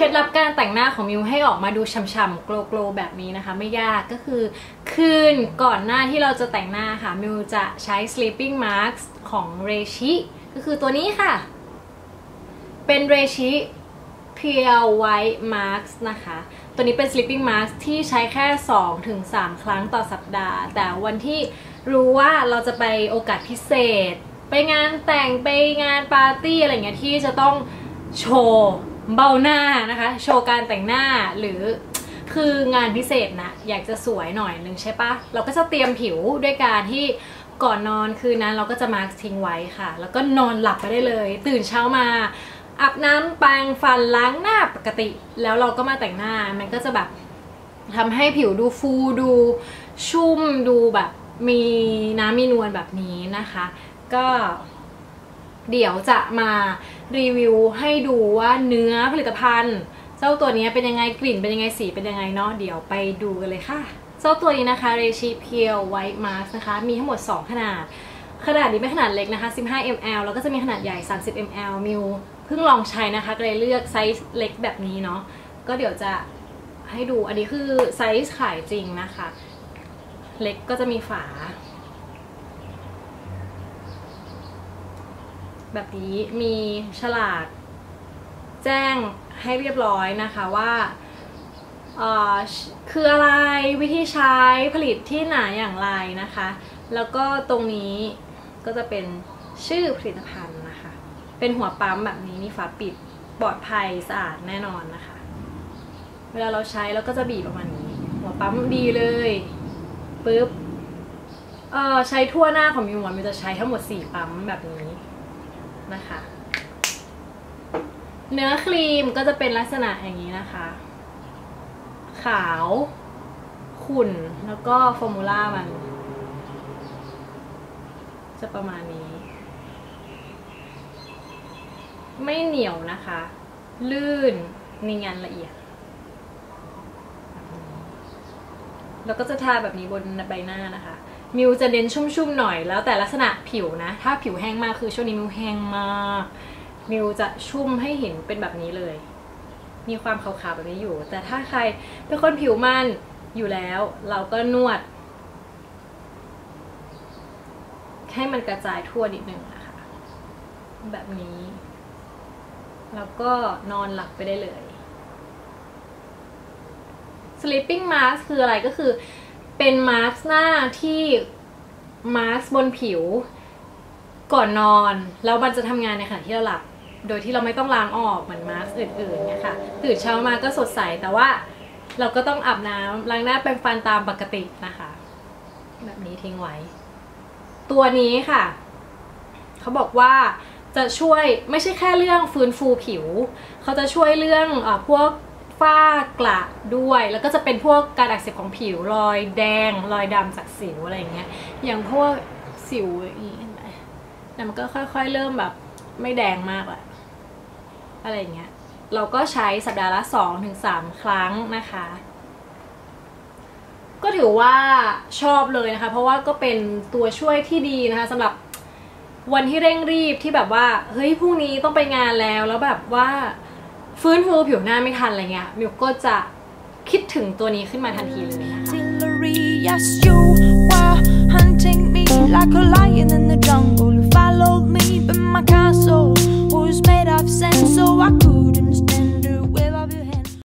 เคล็ดลับการแต่งหน้าของมิวให้ออกมาดูฉ่ำๆโกลๆแบบนี้นะคะ ไม่ยากก็คือคืนก่อนหน้าที่เราจะแต่งหน้าค่ะ มิวจะใช้ sleeping mask ของเรชิก็คือตัวนี้ค่ะ เป็นเรชิ Pure White Mask นะคะ ตัวนี้เป็น sleeping mask ที่ใช้แค่ 2-3 ครั้งต่อสัปดาห์ แต่วันที่รู้ว่าเราจะไปโอกาสพิเศษ ไปงานแต่งไปงานปาร์ตี้อะไรเงี้ยที่จะต้องโชว์ เบ้าหน้านะคะ โชว์การแต่งหน้าหรือคืองานพิเศษนะอยากจะสวยหน่อยนึงใช่ปะเราก็จะเตรียมผิวด้วยการที่ก่อนนอนคืนนั้นเราก็จะมาร์กทิ้งไว้ค่ะ แล้วก็นอนหลับไปได้เลย ตื่นเช้ามาอาบน้ำแปรงฟันล้างหน้าปกติ แล้วเราก็มาแต่งหน้ามันก็จะแบบทำให้ผิวดูฟูดูชุ่มดูแบบมีน้ำมีนวลแบบนี้นะคะ ก็เดี๋ยวจะมา รีวิวให้ดูว่าเนื้อผลิตภัณฑ์ เจ้าตัวนี้เป็นยังไงกลิ่นเป็นยังไงสีเป็นยังไงเนาะเดี๋ยวไปดูกันเลยค่ะเจ้าตัวนี้นะคะ r e c h i p e l White Mask นะคะ มีทั้งหมด 2 ขนาด ขนาดนี้เป็นขนาดเล็กนะคะ 15 ml แล้วก็จะมีขนาดใหญ่ 30 ml มิวเพิ่งลองใช้นะคะก็เลยเลือกไซส์เล็กแบบนี้เนาะก็เดี๋ยวจะให้ดูอันนี้คือไซส์ขายจริงนะคะ เล็กก็จะมีฝา แบบนี้มีฉลากแจ้งให้เรียบร้อยนะคะว่าคืออะไรวิธีใช้ผลิตที่ไหนอย่างไรนะคะ แล้วก็ตรงนี้ก็จะเป็นชื่อผลิตภัณฑ์นะคะ เป็นหัวปั๊มแบบนี้มีฝาปิดปลอดภัยสะอาดแน่นอนนะคะ เวลาเราใช้เราก็จะบีบประมาณนี้ หัวปั๊มดีเลยปึ๊บเออใช้ทั่วหน้าของมิวอะมิวจะใช้ทั้งหมด 4 ปั๊มแบบนี้ นะคะ เนื้อครีมก็จะเป็นลักษณะอย่างนี้นะคะ ขาว ขุ่น แล้วก็ฟอร์มูล่ามัน จะประมาณนี้ ไม่เหนียวนะคะ ลื่นเนียนละเอียด แล้วก็จะทาแบบนี้บนใบหน้านะคะ มิวจะเน้นชุ่มๆหน่อยแล้วแต่ลักษณะผิวนะ ถ้าผิวแห้งมากคือช่วงนี้มิวแห้งมาก มิวจะชุ่มให้เห็นเป็นแบบนี้เลย มีความขาวๆแบบนี้อยู่ แต่ถ้าใครเป็นคนผิวมันอยู่แล้ว เราก็นวด ให้มันกระจายทั่วนิดนึงนะคะแบบนี้ แล้วก็นอนหลับไปได้เลย sleeping mask คืออะไรก็คือ เป็นมาสก์หน้าที่มาสก์บนผิว ก่อนนอนแล้วมันจะทำงานในขณะที่เราหลับ โดยที่เราไม่ต้องล้างออกเหมือนมาสก์อื่นๆเนี่ยค่ะ ตื่นเช้ามาก็สดใสแต่ว่าเราก็ต้องอาบน้ำล้างหน้าแปรงฟันตามปกตินะคะ แบบนี้ทิ้งไว้ ตัวนี้ค่ะ เขาบอกว่าจะช่วยไม่ใช่แค่เรื่องฟื้นฟูผิว เขาจะช่วยเรื่องอพวก ฝ้ากระด้วย แล้วก็จะเป็นพวกการอักเสบของผิวรอยแดง รอยดำจากสิวอะไรอย่างเงี้ย อย่างพวกสิวอย่างนี้เห็นไหมแต่มันก็ค่อยๆเริ่มแบบไม่แดงมากแหละอะไรอย่างเงี้ย เราก็ใช้สัปดาห์ละ2-3ถึงครั้งนะคะ ก็ถือว่าชอบเลยนะคะ เพราะว่าก็เป็นตัวช่วยที่ดีนะคะสำหรับวันที่เร่งรีบที่แบบว่า เฮ้ยพรุ่งนี้ต้องไปงานแล้วแล้วแบบว่า ฟื้นฟูผิวหน้าไม่ทันอะไรเงี้ยมิวก็จะคิดถึงตัวนี้ขึ้นมาทันทีเลยนะคะ